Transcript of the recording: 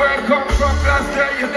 word comes from, blessed day.